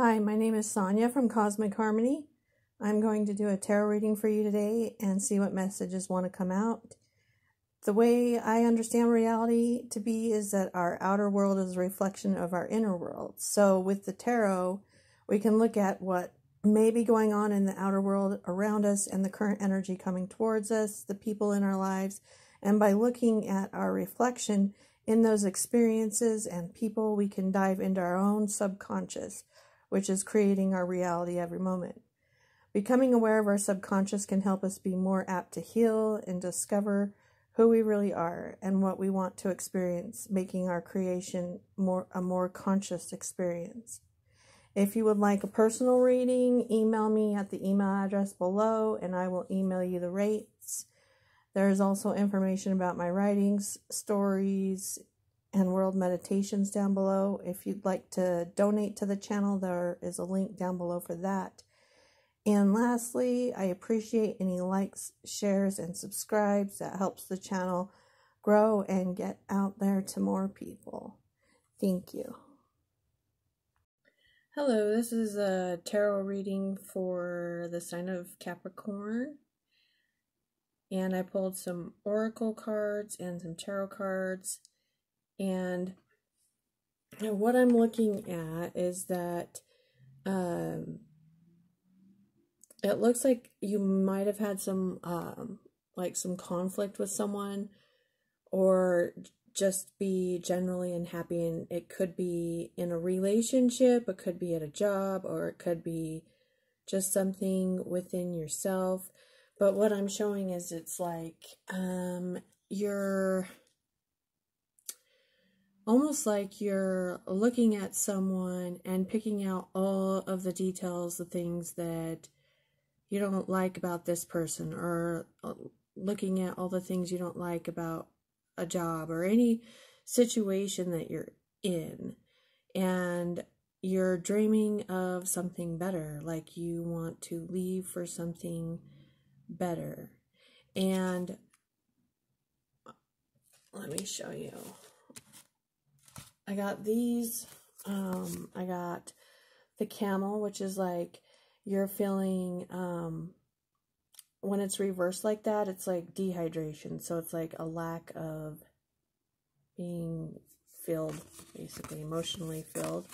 Hi, my name is Sonia from Cosmic Harmony. I'm going to do a tarot reading for you today and see what messages want to come out. The way I understand reality to be is that our outer world is a reflection of our inner world. So with the tarot, we can look at what may be going on in the outer world around us and the current energy coming towards us, the people in our lives, and by looking at our reflection in those experiences and people, we can dive into our own subconscious, which is creating our reality every moment. Becoming aware of our subconscious can help us be more apt to heal and discover who we really are and what we want to experience, making our creation more a more conscious experience. If you would like a personal reading, email me at the email address below and I will email you the rates. There is also information about my writings, stories, and world meditations down below. If you'd like to donate to the channel, there is a link down below for that. And lastly, I appreciate any likes, shares, and subscribes. That helps the channel grow and get out there to more people. Thank you. Hello, this is a tarot reading for the sign of Capricorn. And I pulled some oracle cards and some tarot cards. And what I'm looking at is that um, it looks like you might have had some um like some conflict with someone or just be generally unhappy. And it could be in a relationship it could be at a job or it could be just something within yourself. But what i'm showing is it's like um you're almost like you're looking at someone and picking out all of the details the things that you don't like about this person or uh, looking at all the things you don't like about a job or any situation that you're in. And you're dreaming of something better like you want to leave for something better. And let me show you i got these um i got the camel which is like you're feeling um when it's reversed like that it's like dehydration. So it's like a lack of being filled basically emotionally filled.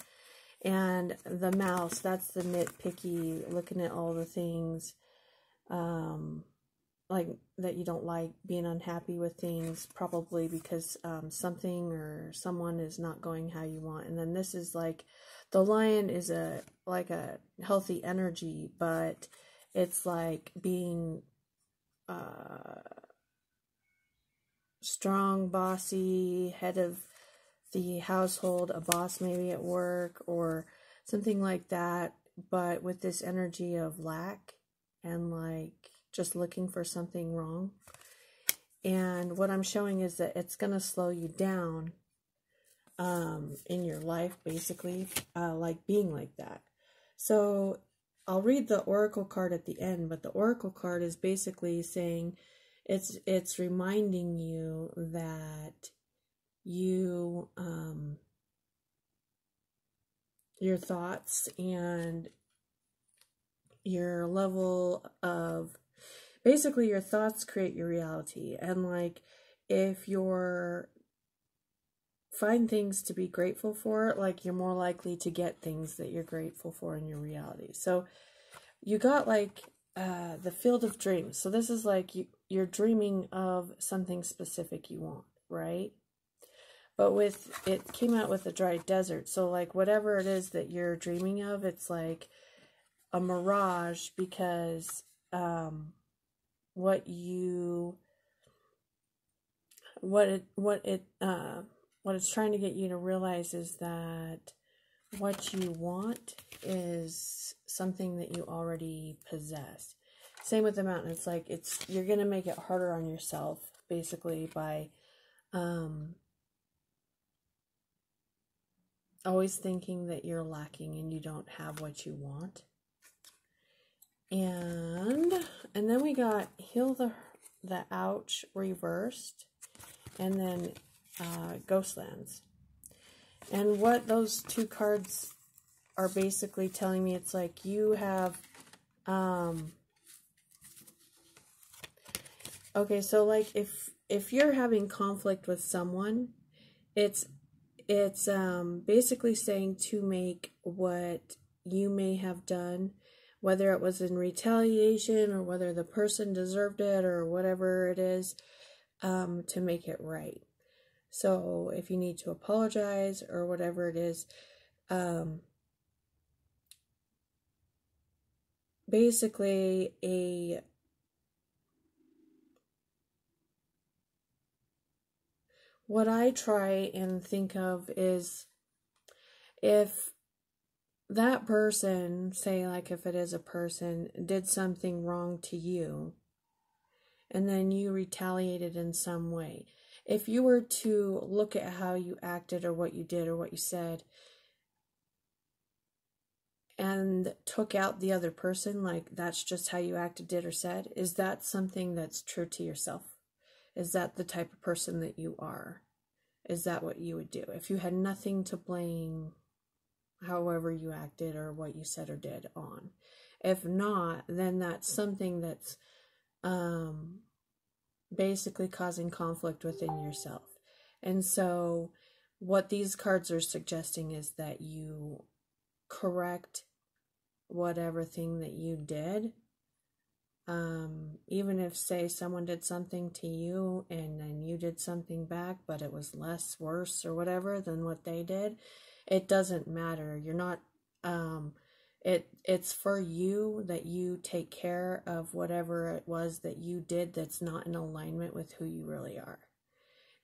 And the mouse that's the nitpicky looking at all the things um like that you don't like being unhappy with things probably because um, something or someone is not going how you want. And then this is like the lion is a like a healthy energy but it's like being uh strong bossy head of the household a boss maybe at work or something like that but with this energy of lack and like just looking for something wrong. And what I'm showing is that it's going to slow you down um, in your life, basically, uh, like being like that. So I'll read the oracle card at the end, but the oracle card is basically saying it's it's reminding you that you um, your thoughts and your level of basically your thoughts create your reality and like if you're find things to be grateful for like you're more likely to get things that you're grateful for in your reality. So you got like uh the field of dreams. So this is like you you're dreaming of something specific you want right? But with it came out with a dry desert. So like whatever it is that you're dreaming of it's like a mirage because um what you what it what it uh what it's trying to get you to realize is that what you want is something that you already possess. Same with the mountain. It's like it's you're gonna make it harder on yourself basically by um always thinking that you're lacking and you don't have what you want. And and then we got heal the the ouch reversed and then uh, ghostlands. And what those two cards are basically telling me it's like you have um okay so like if if you're having conflict with someone it's it's um basically saying to make what you may have done whether it was in retaliation or whether the person deserved it or whatever it is um to make it right. So if you need to apologize or whatever it is um basically a what I try and think of is if that person, say, like if it is a person, did something wrong to you, and then you retaliated in some way. If you were to look at how you acted or what you did or what you said, and took out the other person, like that's just how you acted, did, or said, is that something that's true to yourself? Is that the type of person that you are? Is that what you would do? If you had nothing to blame however you acted or what you said or did on. If not, then that's something that's um, basically causing conflict within yourself. And so, what these cards are suggesting is that you correct whatever thing that you did. Um, even if, say, someone did something to you and then you did something back, but it was less worse or whatever than what they did, it doesn't matter. You're not, um, it it's for you that you take care of whatever it was that you did that's not in alignment with who you really are.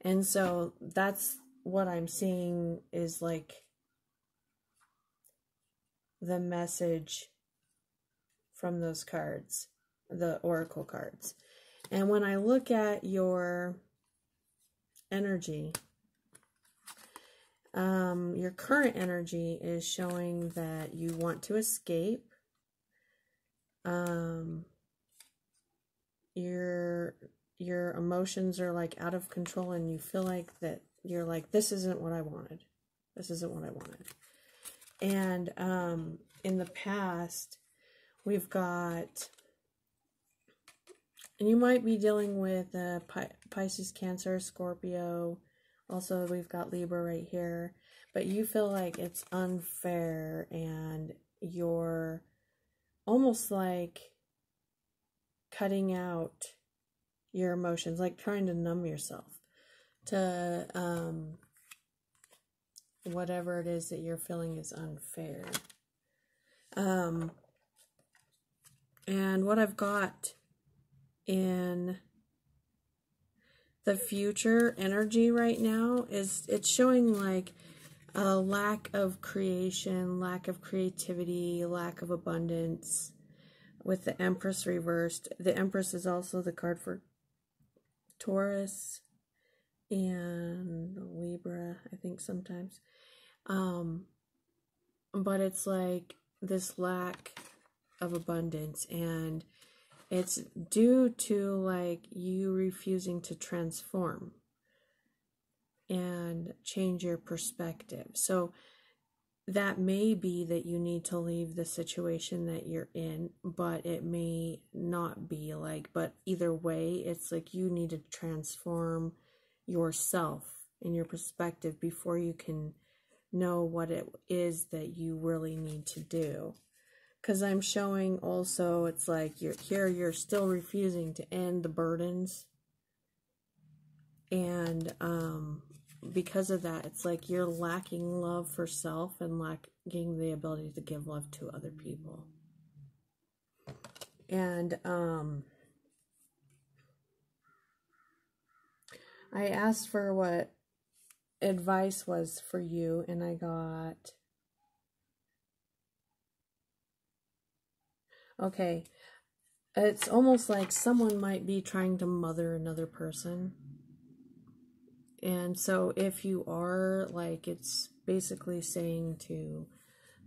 And so that's what I'm seeing is like the message from those cards, the oracle cards. And when I look at your energy, um, your current energy is showing that you want to escape. Um, your your emotions are like out of control and you feel like that you're like this isn't what I wanted. This isn't what I wanted. And um, in the past, we've got, and you might be dealing with uh, Pisces, Cancer, Scorpio. Also, we've got Libra right here. But you feel like it's unfair and you're almost like cutting out your emotions, like trying to numb yourself to um, whatever it is that you're feeling is unfair. Um, and what I've got in the future energy right now is it's showing like a lack of creation, lack of creativity, lack of abundance with the Empress reversed. The Empress is also the card for Taurus and Libra, I think sometimes. Um, but it's like this lack of abundance and it's due to like you refusing to transform and change your perspective. So that may be that you need to leave the situation that you're in, but it may not be like, but either way, it's like you need to transform yourself and your perspective before you can know what it is that you really need to do. Because I'm showing also, it's like you're here, you're still refusing to end the burdens. And um, because of that, it's like you're lacking love for self and lacking the ability to give love to other people. And um, I asked for what advice was for you, and I got. Okay, it's almost like someone might be trying to mother another person. And so, if you are, like, it's basically saying to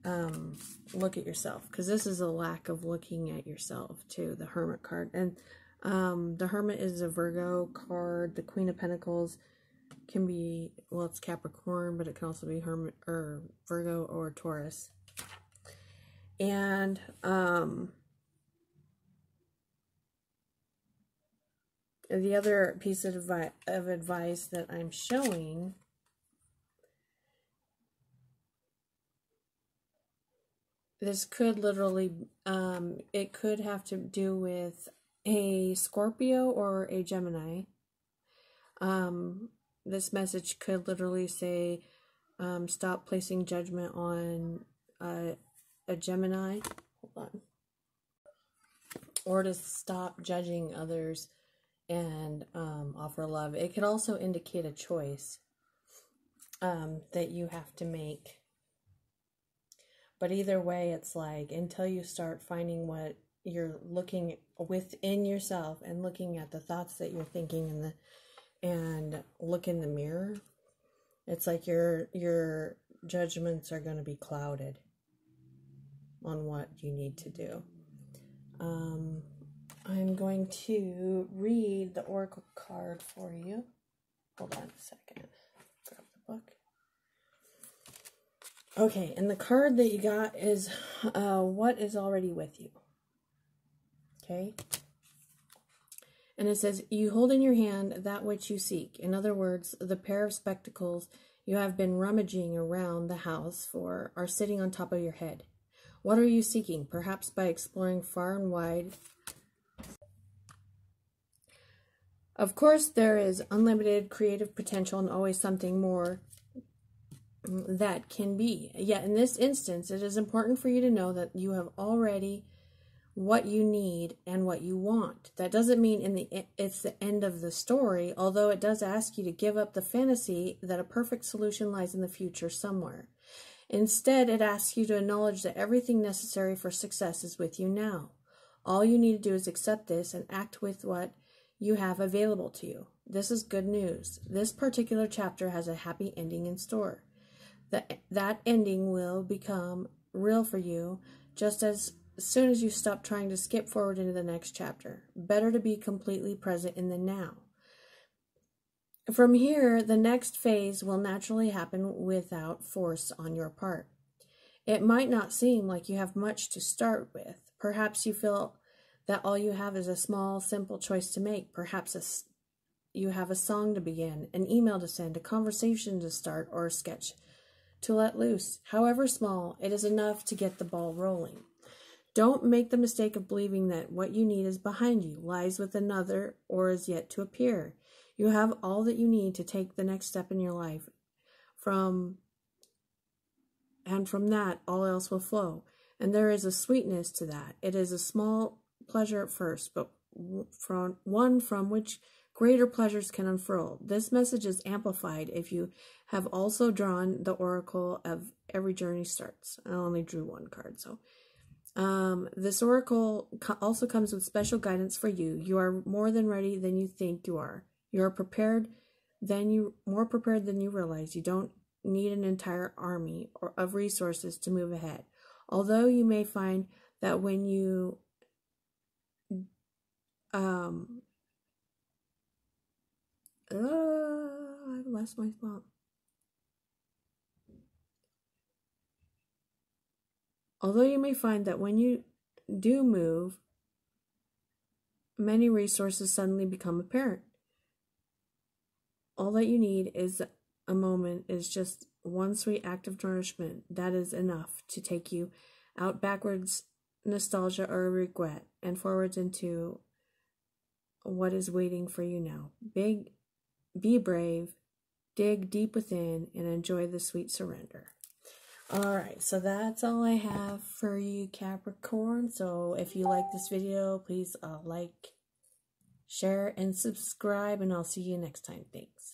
um, look at yourself, because this is a lack of looking at yourself, too, the Hermit card. And um, the Hermit is a Virgo card, the Queen of Pentacles can be well it's Capricorn, but it can also be Hermit or Virgo or Taurus. And um, the other piece of, advi of advice that I'm showing this could literally um, it could have to do with a Scorpio or a Gemini. Um, this message could literally say, um, stop placing judgment on uh, a Gemini. Hold on. Or to stop judging others and um, offer love. It could also indicate a choice um, that you have to make. But either way, it's like until you start finding what you're looking within yourself and looking at the thoughts that you're thinking and the and look in the mirror, it's like your your judgments are going to be clouded on what you need to do. Um, I'm going to read the oracle card for you. Hold on a second. Grab the book. Okay, and the card that you got is uh, what is already with you. Okay. And it says, You hold in your hand that which you seek. In other words, the pair of spectacles you have been rummaging around the house for are sitting on top of your head. What are you seeking? Perhaps by exploring far and wide. Of course, there is unlimited creative potential and always something more that can be. Yet, in this instance, it is important for you to know that you have already what you need and what you want. That doesn't mean in the it's the end of the story, although it does ask you to give up the fantasy that a perfect solution lies in the future somewhere. Instead, it asks you to acknowledge that everything necessary for success is with you now. All you need to do is accept this and act with what you have available to you. This is good news. This particular chapter has a happy ending in store. That that ending will become real for you just as soon as you stop trying to skip forward into the next chapter. Better to be completely present in the now. From here, the next phase will naturally happen without force on your part. It might not seem like you have much to start with. Perhaps you feel that all you have is a small, simple choice to make. Perhaps a, you have a song to begin, an email to send, a conversation to start, or a sketch to let loose. However small, it is enough to get the ball rolling. Don't make the mistake of believing that what you need is behind you, lies with another, or is yet to appear. You have all that you need to take the next step in your life. From and from that all else will flow. And there is a sweetness to that. It is a small pleasure at first, but from one from which greater pleasures can unfurl. This message is amplified if you have also drawn the oracle of every journey starts. I only drew one card, so um, this oracle also comes with special guidance for you. You are more than ready than you think you are. You are prepared than you more prepared than you realize. You don't need an entire army or of resources to move ahead. Although you may find that when you um uh, I've lost my spot. Although you may find that when you do move, many resources suddenly become apparent. All that you need is a moment, is just one sweet act of nourishment. That is enough to take you out backwards, nostalgia or regret, and forwards into what is waiting for you now. Big, be brave, dig deep within, and enjoy the sweet surrender. All right, so that's all I have for you, Capricorn. So if you like this video, please uh, like, share, and subscribe, and I'll see you next time. Thanks.